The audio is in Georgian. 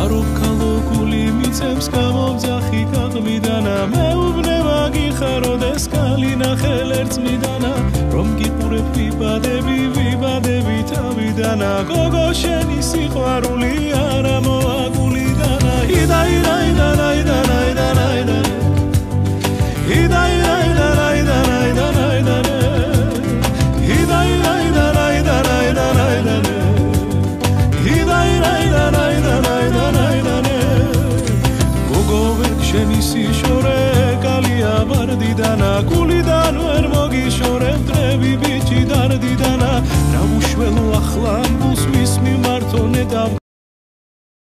ვარო კალოგული მიწებს გამომძახი გაღმიდანა მეუბნე მაგიხაროდეს კალინა ხელერწმიდანა რომ გიყურებ ვიბადები ვიბადები თავიდანა გოგო შენი სიყვარული შენისი შორე კალია ვარდიდან აკულიდან